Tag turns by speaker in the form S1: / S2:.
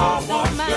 S1: I want